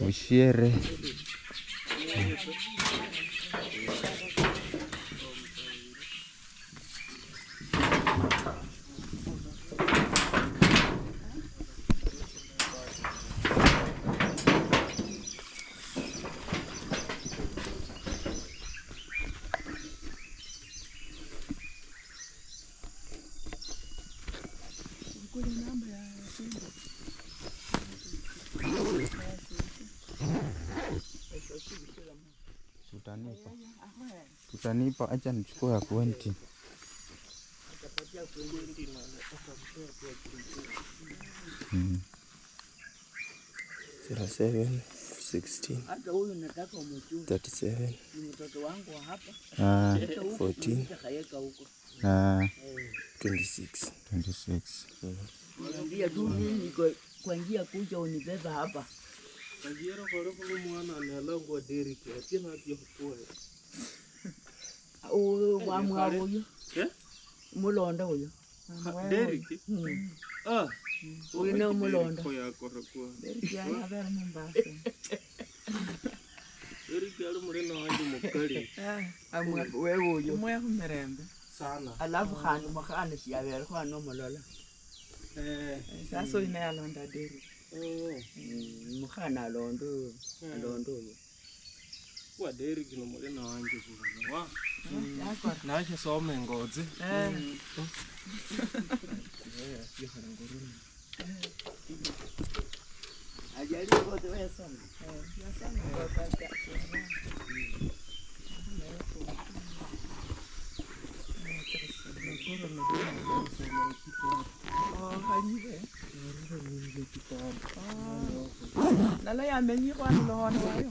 un cierre. utanipa, acha nichukue ya kwenti. Hmm. 07 16 37 ah. 14 ah. 26 26 mm. Niambia tu mimi kwa, kwa njia kuja unibeba hapa. Kwa kwa o wa mwa o yo mulonda uyo deriki ah uyina umulonda deriki yavera mombasa deriki ari murina wanje mukali wewe uyo umwe khumurembe sana alafu khandi mukhana siyavere khwana nomulola sasa uyina yalonda deriki mukhana alonda alonda uyo waderi kino murena wanje kuvanwa mm. mm. nachesawo mengodzi ajalikodzi eh. wayasana nalo yamenyirwani lohona wayo?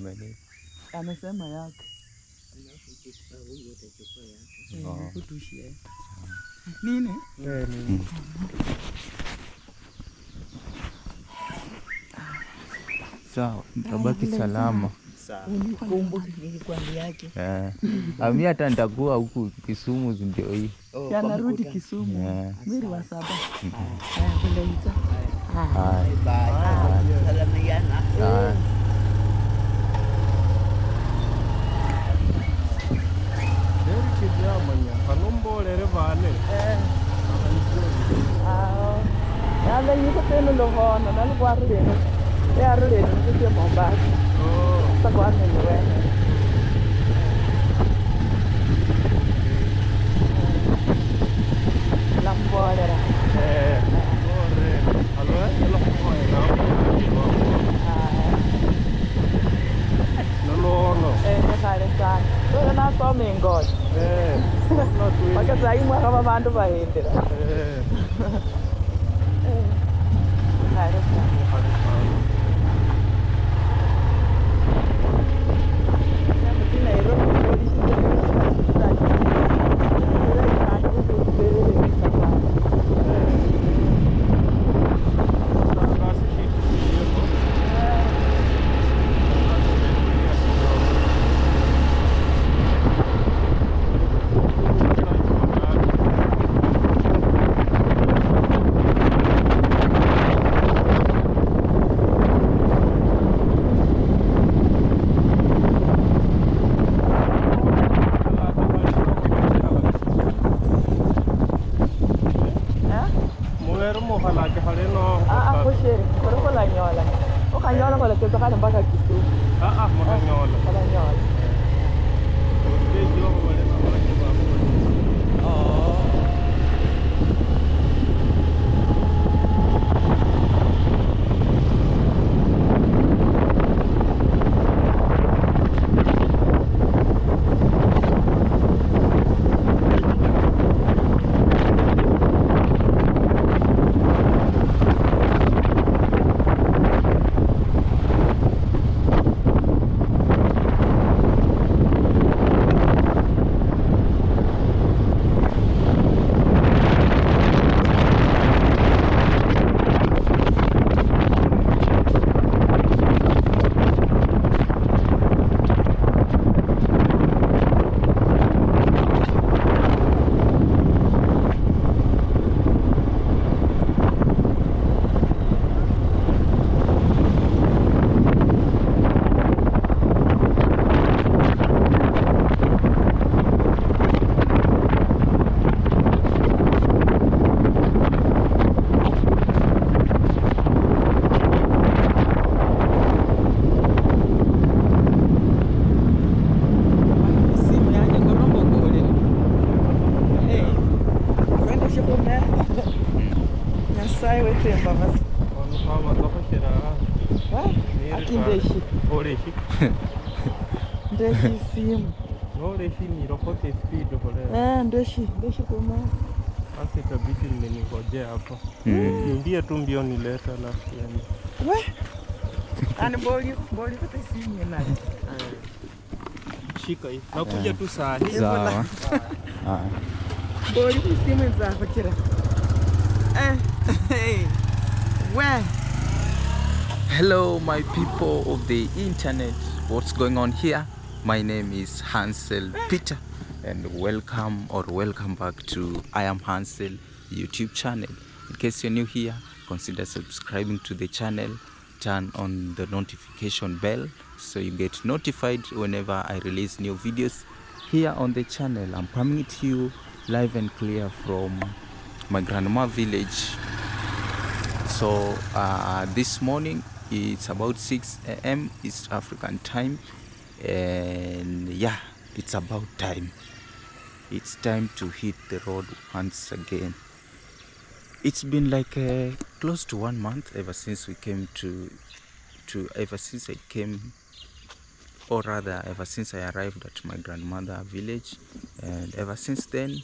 ameleta. Amesema yake. Nini? Nini? Sawa, tabaki salama. Eh, ami hata nitakuwa huku Kisumu ndio hii. Yanarudi Kisumu eh. mwezi wa saba. Mm-hmm. Salamiana. വളരെ പാല് Alla io che tengo lo vanno, non lo guardo bene. E a rode non si chiama un bacio. Sta guardando il governo. La polvere. Eh, polvere. Eh. Allora è la polvere. Eh. Non lo orlo. Eh, ne fare sai. Dove non so me in goccia. Eh. Wakazai mwaka babandu bayendera. Nairobi. Mm. nimbie tu mbio nileta alafu yani. we ani boli boli kute simu yenali shika hii nakuja tu saa hii Sawa. Ah. mboli kusimu nzako chira eh we Hello, my people of the internet. What's going on here? My name is Hansel Peter, and welcome or welcome back to I Am Hansel YouTube channel. Case you're new here, consider subscribing to the channel. Turn on the notification bell so you get notified whenever I release new videos here on the channel. I'm coming to you live and clear from my grandma village so uh, this morning it's about 6 a.m east african time and yeah it's about time it's time to hit the road once again it's been like uh, close to one month ever since we came to to ever since i came or rather ever since i arrived at my grandmother village. And ever since then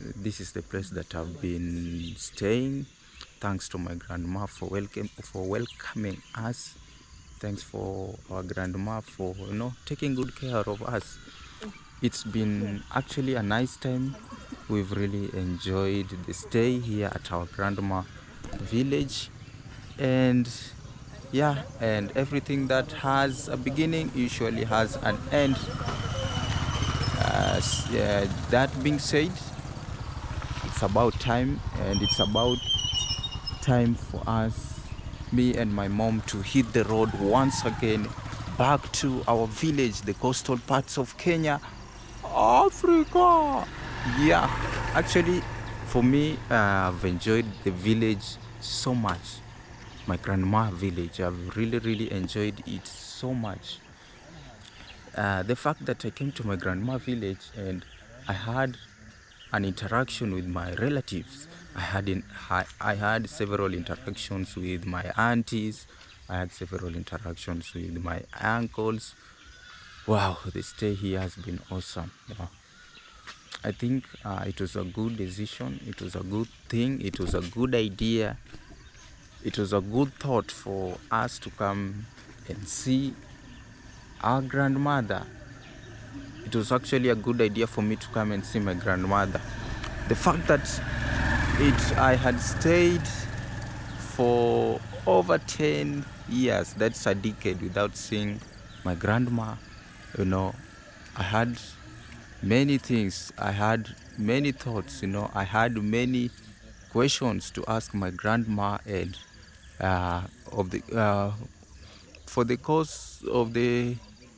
this is the place that i've been staying. Thanks to my grandma for welcome for welcoming us. Thanks for our grandma for you know taking good care of us it's been actually a nice time. We've really enjoyed the stay here at our grandma village. And yeah and everything that has a beginning usually has an end. Uh, that being said it's about time and it's about time for us me and my mom to hit the road once again back to our village the coastal parts of kenya africa yeah actually for me uh, i've enjoyed the village so much my grandma village i've really really enjoyed it so much uh, the fact that I came to my grandma village and I had an interaction with my relatives. I had in, I, I had several interactions with my aunties. I had several interactions with my uncles. Wow, the stay here has been awesome. I think uh, it was a good decision. It was a good thing. It was a good idea. It was a good thought for us to come and see our grandmother. It was actually a good idea for me to come and see my grandmother. The fact that it I had stayed for over 10 years, that's a decade without seeing my grandma, you know, I had many things, I had many thoughts, you know, I had many questions to ask my grandma and uh, of the uh, for the course of the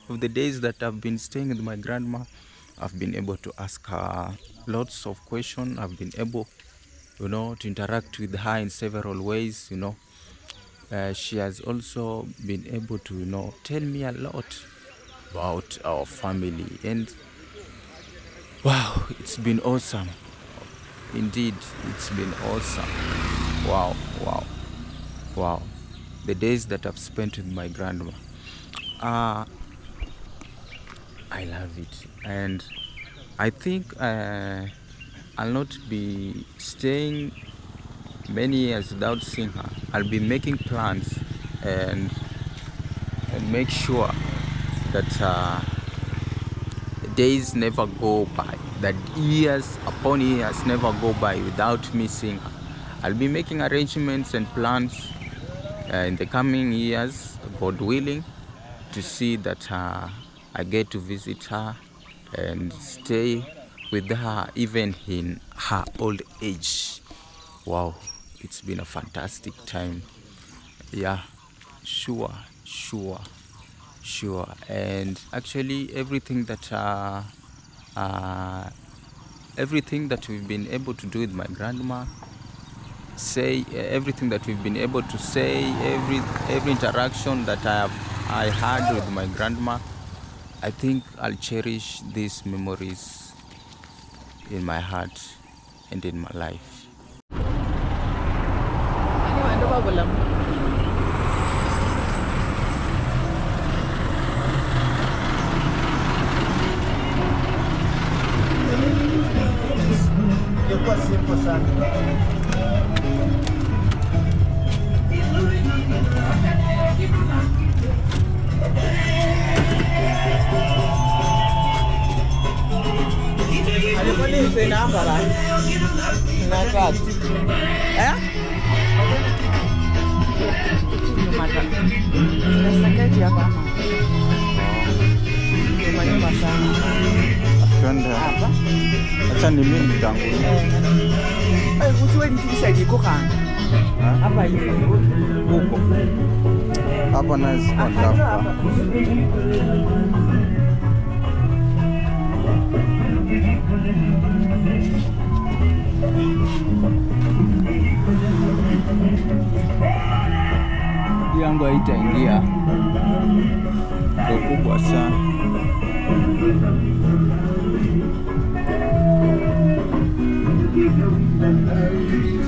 of the days that I've been staying with my grandma, I've been able to ask her lots of questions. I've been able, you know, to interact with her in several ways. You know, uh, she has also been able to, you know, tell me a lot about our family, and wow, it's been awesome. Indeed, it's been awesome. Wow, wow, wow the days that I've spent with my grandma. Uh, I love it. And I think uh, I'll not be staying many years without seeing her. I'll be making plans and, and make sure that uh, days never go by, that years upon years never go by without missing her. I'll be making arrangements and plans uh, in the coming years, God willing, to see that uh, I get to visit her and stay with her even in her old age. Wow, it's been a fantastic time. Yeah, sure, sure, sure. And actually, everything that uh, uh, everything that we've been able to do with my grandma say everything that we've been able to say every every interaction that i have i had with my grandma i think i'll cherish these memories in my heart and in my life pesan Ada apa ni saya apa lah? Eh? Makan. Rasanya dia apa? Rumahnya pasang. Ganda. Apa? Acan ini dangkul. Kaibigan. Ha? Apa yun? Buko. apa na sponsor Thank.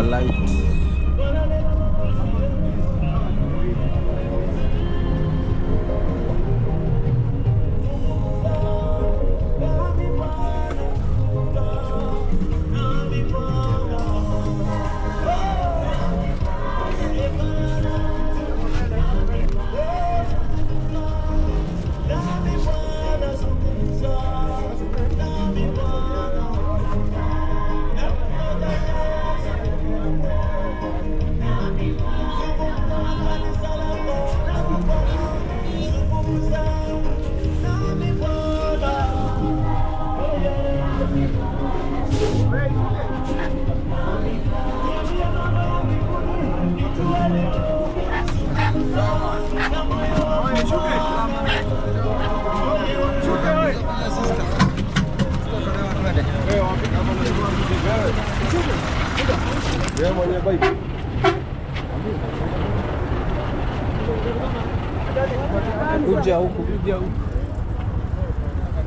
Are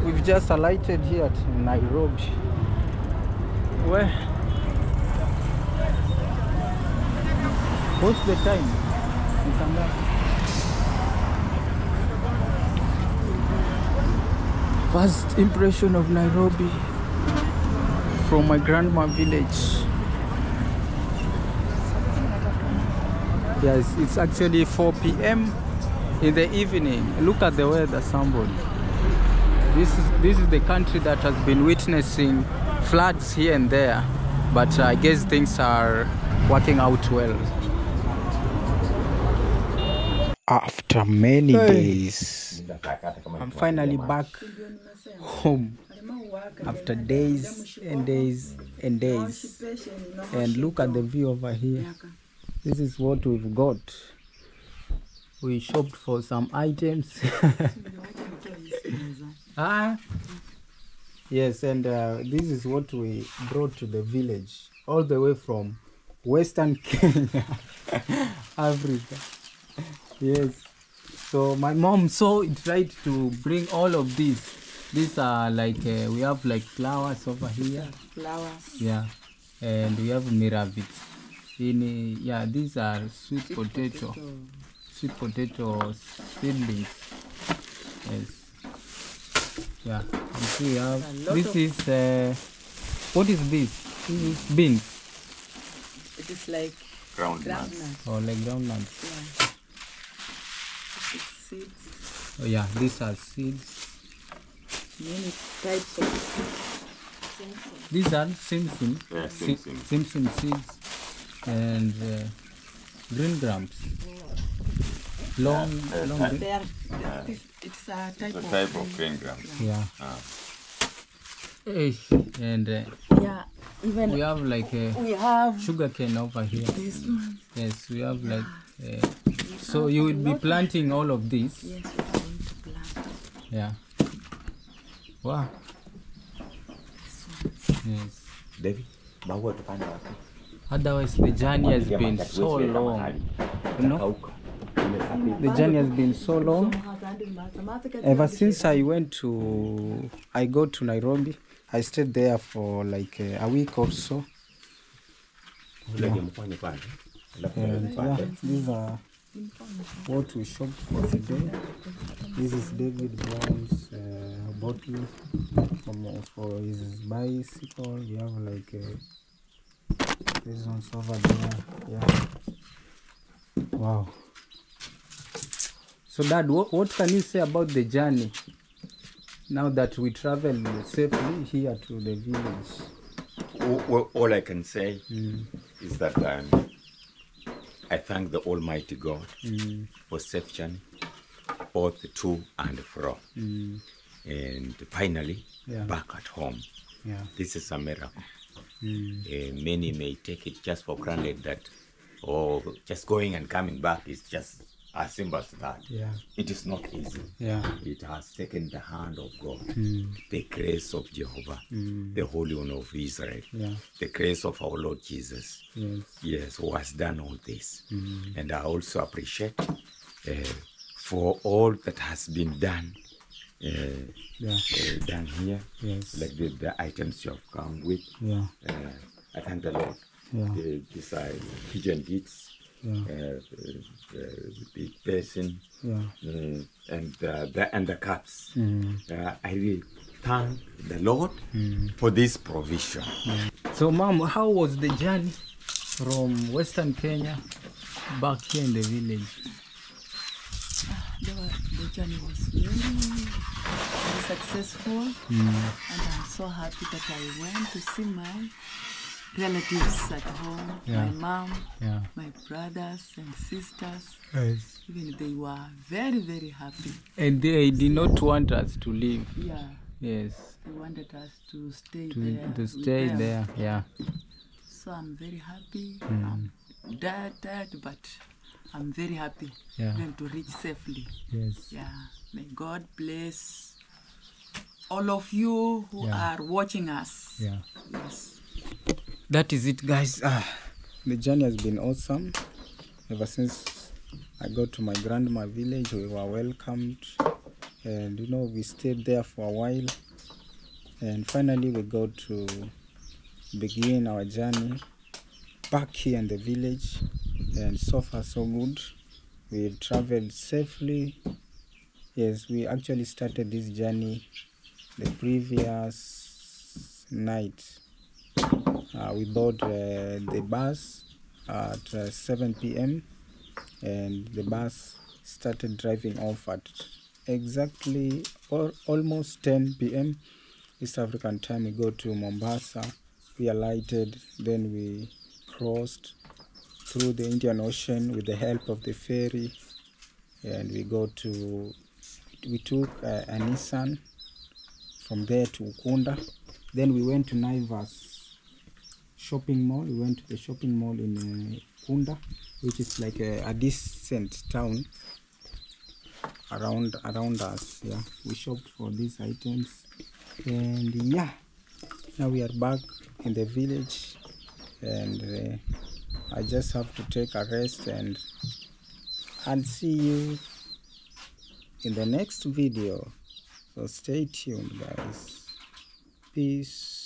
we've just alighted here at nairobi. Where? What's the time? First impression of nairobi from my grandma village yes it's actually 4 p.m in the evening. Look at the weather somebody. This is this is the country that has been witnessing floods here and there but uh, i guess things are working out well. After many days i'm finally back home after days and days and days. And look at the view over here this is what we've got. We shopped for some items. Ah yes and uh, this is what we brought to the village all the way from western kenya africa. Yes. So my mom saw it right to bring all of these. These are like uh, we have like flowers over here. Flowers. yeah. And we have miravit in yeah these are sweet potato. sweet potato seedlings. Yes. Yeah. And so we have this is uh, what is this? This is beans. It is like ground groundnut. or like groundnut Yeah. Seeds. oh yeah these are seeds. Many types of seeds. these are simsim Yeah, Si- simsim. simsim seeds and uh, green grams long Uh, long uh, green- They are, this, it's a type The of. type of green grams. yeah Ah. Eh, and uh, Yeah. Even we have like a we have sugar cane over here this one. yes we have like uh, so you will be planting all of these Yes, we are going to plant. yeah wow yes David, maua tupande wapi? Otherwise the journey has been so long. you know? The journey has been so long. Ever since i went to i go to nairobi i stayed there for like a week or so. And yeah. these are what we shopped for today. This is david brown's uh, bottle. From, for his bicycle. We have like uh, this one's over there yeah wow so dad what, what can you say about the journey now that we travel safely here to the village All- all- all I can say mm. is that um, I thank the Almighty God Mm. for safe journey, both to and fro. Mm. And finally, Yeah. back at home. yeah This is a miracle. Mm. Uh, many may take it just for granted that, oh, just going and coming back is just as simple as that. yeah It is not easy. yeah It has taken the hand of God, mm. the grace of Jehovah, Mm. the Holy One of Israel, yeah the grace of our Lord Jesus. yes Yes, who has done all this. Mm. And I also appreciate uh, for all that has been done. Uh, yeah uh, done here, yes like the, the items you have come with. yeah Uh, I thank the Lord. Yeah. The, these are pigeon beats, yeah uh, uh, the basin, yeah and uh, the and the cups. mm. Uh, I really thank the Lord Mm. for this provision. so mom how was the journey from western kenya back here in the village The, the journey was very, very successful, mm. and I'm so happy that I went to see my relatives at home, Yeah. my mom, yeah my brothers and sisters. yes. Even they were very, very happy. and they did not want us to leave Yeah, yes they wanted us to stay to, there. to stay there yeah So I'm very happy. Mm. I'm dead, dead, but I'm very happy Yeah. even to reach safely. yes Yeah. May God bless all of you who Yeah. are watching us. yeah Yes. that is it guys ah, the journey has been awesome ever since I got to my grandma village. We were welcomed, and you know, we stayed there for a while, and finally, we got to begin our journey back here in the village. And so far, so good. We've traveled safely. Yes, we actually started this journey the previous night. Uh, we board uh, the bus at uh, 7 p.m. and the bus started driving off at exactly or almost 10 p.m. East African time. We go to Mombasa. We alighted, then we crossed through the Indian Ocean with the help of the ferry, and we go to. We took uh, a Nissan from there to Ukunda. Then we went to Naivas shopping mall. We went to the shopping mall in uh, which is like a, a decent town around around us. Yeah, we shopped for these items, and yeah, now we are back in the village, and uh, I just have to take a rest and and see you in the next video. So stay tuned, guys. Peace.